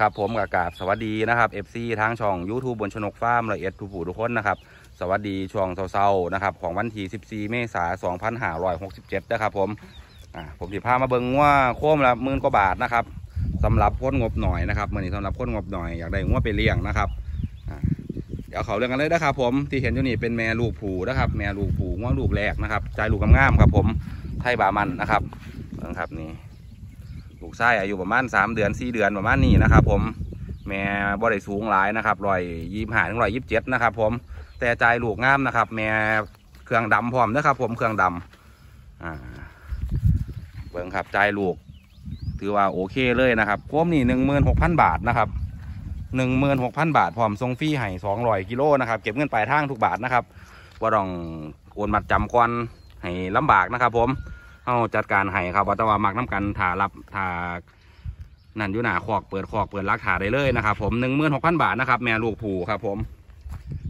ครับผมกับกาบสวัสดีนะครับ FC ทางช่อง YouTube บนชนกฟาร์มละเอียดทุกผู้ทุกคนนะครับ สวัสดีช่วงเช้าๆนะครับของวันที่14 เมษายน2567นะครับผมอ่าผมสิพามาเบิ่งว่าโค้มละหมื่นกว่าบาทนะครับสำหรับพ้นงบหน่อยนะครับเมื่อนี้สำหรับพ้นงบหน่อยอยากได้งวไปเลี้ยงนะครับเดี๋ยวเขาเรื่องกันเลยนะครับผมที่เห็นอยู่นี่เป็นแม่ลูกผูนะครับ แม่ลูกผูงัวลูกแรกนะครับใจลูกงามๆครับผมไทยบามันนะครับเบิ่งครับนี่ ลูกไส้อายุประมาณสามเดือนสี่เดือนประมาณนี้นะครับ ผมแม่บ่ได้สูงหลายนะครับรอยยี่ห้าถึงรอยยี่สิบเจ็ดนะครับ ผมแต่ใจลูกงามนะครับ แม่เครื่องดำพร้อมนะครับ ผมเครื่องดำอ่าเบิ่งครับใจลูก ถือว่าโอเคเลยนะครับพวมนี่หนึ่งหมื่นหกพันบาทนะครับหนึ่งหมื่นหกพันบาทพร้อมทรงฟรีให้สองร้อยกิโลนะครับเก็บเงินปลายทางทุกบาทนะครับว่าต้องโอนมัดจำก่อนให้ลำบากนะครับ ผม เอาจัดการให้ครับว่าแต่ว่ามักน้ำกันถารับถานั่นอยู่หนาคอกเปิดคอกเปิดรักถาได้เลยนะครับผมหนึ่งหมื่นหกพันบาทนะครับแม่ลูกผูครับผม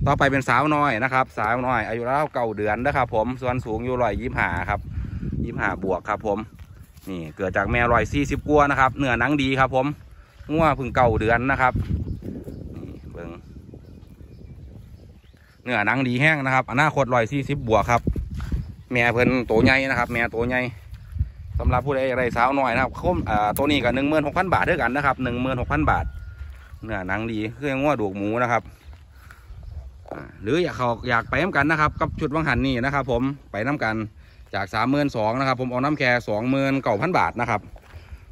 ต่อไปเป็นสาวน้อยนะครับสาวน้อย อายุราวเก่าเดือนนะครับผมส่วนสูงอยู่ร้อยยี่ห้าครับยี่ห้าบวกครับผมนี่เกิดจากแม่ร้อยสี่สิบกัวนะครับเนื้อหนังดีครับผมงัวพึ่งเก่าเดือนนะครับนี่เบิ้งเนื้อหนังดีแห้งนะครับอนาคตร้อยสี่สิบบวกครับ แม่เพิ่นโตใหญ่นะครับ แม่โตใหญ่สำหรับผู้ใดอะไรสาวหน้อยนะครับคมอ่าตัวนี้ก็หนึ่งหมื่นหกพันบาทด้วยกันนะครับหนึ่งหมื่นหกพันบาทเนื้อหนังดีเครื่องง้อดูกหมูนะครับหรืออยากเขาอยากไปน้ำกันนะครับ กับชุดวังหันนี่นะครับ ผมไปน้ำกันจากสามหมื่นสองนะครับ ผมเอาน้ำแค่สองหมื่นเก้าพันบาทนะครับ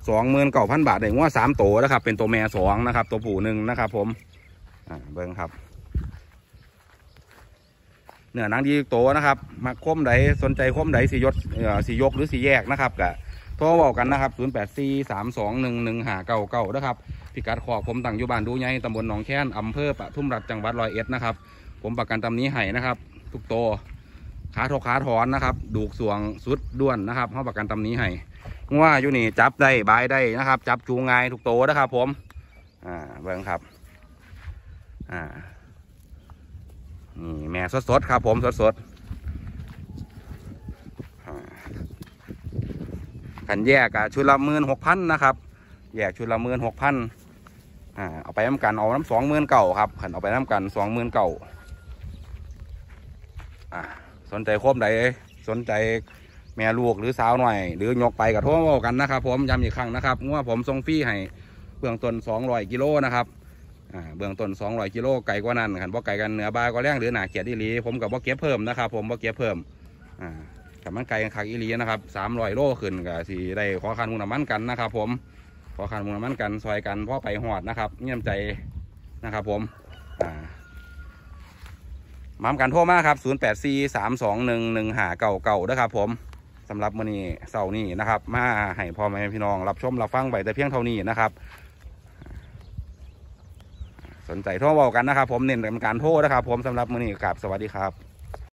สองหมื่นเก้าพันบาทได้ง้อสามโตนะครับ เป็นตัวแม่สองนะครับ ตัวผู้หนึ่งนะครับ ผมอ่าเบิ้งครับ เนื้อหนังดีโตนะครับมาคมใดสนใจคมใดสียศสียกหรือสีแยกนะครับกะโทรบอกกันนะครับ 0 8 4 3 2 1 1 5 9 9นะครับพิกัดขอบผมตั้งอยู่บ้านดูใหญ่ตำบลหนองแค้นอำเภอปทุมรัฐจังหวัดร้อยเอ็ดนะครับ ผมประกันตำนี้ให้นะครับ ทุกโตวขาทกขาถอนนะครับ ดูกสวงสุดด้วนนะครับเขาประกันตำนี้ให้ง่ว่าอยู่นี่จับได้บายได้นะครับ จับจูงง่ายทุกโตวนะครับ ผม อ่าเบิ่งครับ อ่า นี่แม่สดๆครับผมสดๆขันแยกอะชุดละหมื่นหกพันนะครับ แยกชุดละหมื่นหกพันอ่าเอาไปน้ำกันเอาน้ำสองหมื่นเก่าครับขันเอาไปน้ำกันสองหมื่นเก่าอ่าสนใจโคมใดสนใจแม่ลูกหรือสาวหน่อย หรือยกไปกับทรมาบอกกันนะครับ ผมย้ำอีกครั้งนะครับงว่าผมส่งฟรีให้เบื้องต้นสองร้อยกิโลนะครับ อ่าเบื้องต้น200กิโลไก่กว่านั้นคันบ่ไก่กันเหนือบาก็แรงหรือหนาเกียดอีหลีผมกับบ่เก็บเพิ่มนะครับผมบ่เก็บเพิ่มอ่าแต่มันไก่กันคักอีหลีนะครับ300โลขึ้นก็สิได้ขอคันมุงน้ำมันกันนะครับ ผมขอคันมุงน้ำมันกันซอยกันพ่อไปหอดนะครับเงียบใจนะครับผมอ่ามาทำกันโทรมาครับ 084 321 1599นะครับผมสำหรับมื้อนี้เสาร์นี้นะครับ มาให้พ่อแม่พี่น้องรับชมรับฟังไปแต่เพียงเท่านี้นะครับ สนใจโทรบอกกันนะครับผมเน้นการโทรนะครับผมสำหรับมือนี้ครับสวัสดีครับ